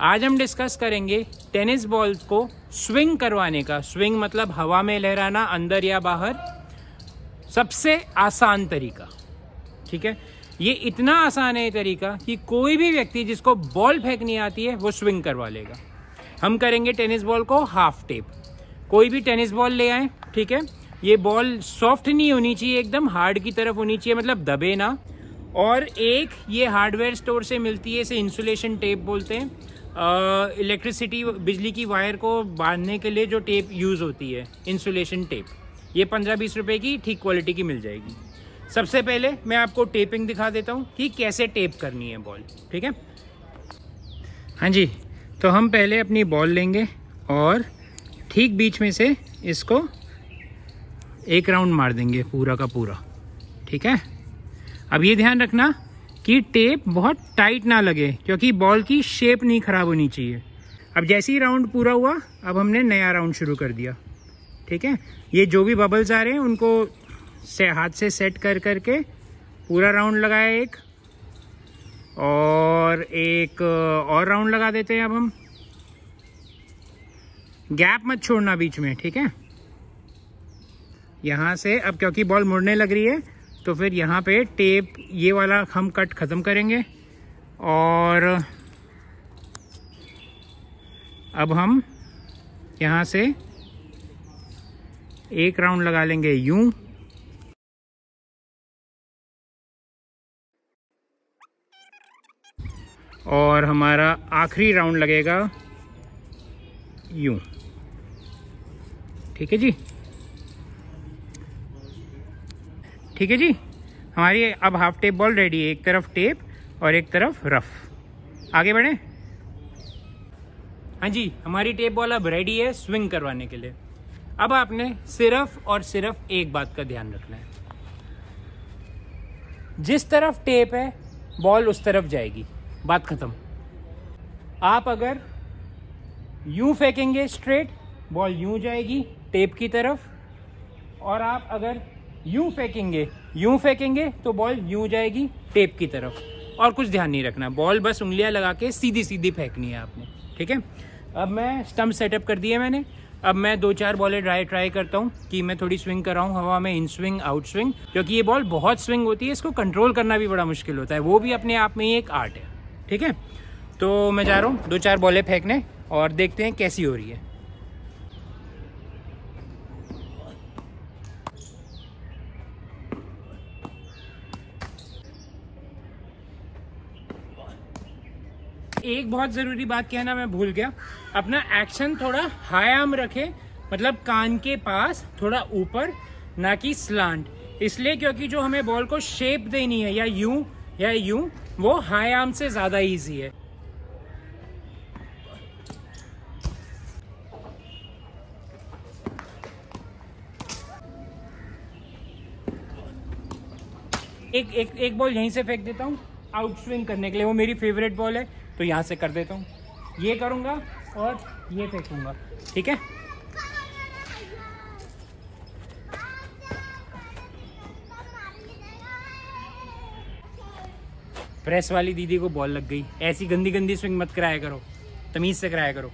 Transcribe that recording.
आज हम डिस्कस करेंगे टेनिस बॉल को स्विंग करवाने का। स्विंग मतलब हवा में लहराना, अंदर या बाहर। सबसे आसान तरीका, ठीक है? ये इतना आसान है तरीका कि कोई भी व्यक्ति जिसको बॉल फेंकनी आती है, वो स्विंग करवा लेगा। हम करेंगे टेनिस बॉल को हाफ़ टेप कोई भी टेनिस बॉल ले आए, ठीक है? ये बॉल सॉफ्ट नहीं होनी चाहिए, एकदम हार्ड की तरफ़ होनी चाहिए मतलब दबे ना। और एक ये हार्डवेयर स्टोर से मिलती है, इसे इंसुलेशन टेप बोलते हैं। इलेक्ट्रिसिटी बिजली की वायर को बांधने के लिए जो टेप यूज़ होती है इंसुलेशन टेप ये पंद्रह बीस रुपए की ठीक क्वालिटी की मिल जाएगी। सबसे पहले मैं आपको टेपिंग दिखा देता हूँ कि कैसे टेप करनी है बॉल ठीक है? हाँ जी तो हम पहले अपनी बॉल लेंगे और ठीक बीच में से इसको एक राउंड मार देंगे पूरा का पूरा, ठीक है? अब ये ध्यान रखना कि टेप बहुत टाइट ना लगे, क्योंकि बॉल की शेप नहीं खराब होनी चाहिए। अब जैसे ही राउंड पूरा हुआ, अब हमने नया राउंड शुरू कर दिया। ठीक है? ये जो भी बबल्स आ रहे हैं, उनको से हाथ से सेट कर करके पूरा राउंड लगाया एक, और एक और राउंड लगा देते हैं अब हम। गैप मत छोड़ना बीच में, ठीक है? यहाँ से, अब क्योंकि बॉल मुड़ने लग रही है तो फिर यहाँ पे टेप ये वाला हम कट ख़त्म करेंगे और अब हम यहाँ से एक राउंड लगा लेंगे यूँ। और हमारा आखिरी राउंड लगेगा यूँ। ठीक है जी? ठीक है जी? हमारी अब हाफ़ टेप बॉल रेडी है। एक तरफ़ टेप और एक तरफ़ रफ आगे बढ़े। हाँ जी, हमारी टेप बॉल अब रेडी है स्विंग करवाने के लिए। अब आपने सिर्फ़ और सिर्फ़ एक बात का ध्यान रखना है। जिस तरफ़ टेप है बॉल उस तरफ़ जाएगी। बात खत्म। आप अगर यूँ फेंकेंगे स्ट्रेट बॉल यूँ जाएगी टेप की तरफ़। और आप अगर यूँ फेंकेंगे यूँ फेंकेंगे तो बॉल यूँ जाएगी टेप की तरफ़। और कुछ ध्यान नहीं रखना, बॉल बस उंगलियाँ लगा के सीधी सीधी फेंकनी है आपने, ठीक है? अब मैं स्टम्प सेटअप कर दिया मैंने। अब मैं दो चार बॉलें ड्राई ट्राई करता हूँ कि मैं थोड़ी स्विंग कर रहा हूँ हवा में इन स्विंग आउट स्विंग क्योंकि ये बॉल बहुत स्विंग होती है, इसको कंट्रोल करना भी बड़ा मुश्किल होता है, वो भी अपने आप में ही एक आर्ट है, ठीक है? तो मैं जा रहा हूँ, दो चार बॉलें फेंकने और देखते हैं कैसी हो रही है। एक बहुत ज़रूरी बात कहना मैं भूल गया। अपना एक्शन थोड़ा आर्म रखे मतलब कान के पास थोड़ा ऊपर, ना कि स्लांट इसलिए क्योंकि जो हमें बॉल को शेप देनी है, या यूँ या यूँ, वो हाई आर्म से ज़्यादा इजी है। एक एक एक बॉल यहीं से फेंक देता हूँ आउट स्विंग करने के लिए। वो मेरी फेवरेट बॉल है। तो यहाँ से कर देता हूँ। ये करूँगा और ये फेंकूँगा। ठीक है? प्रेस वाली दीदी को बॉल लग गई। ऐसी गंदी गंदी स्विंग मत कराया करो। तमीज़ से कराया करो।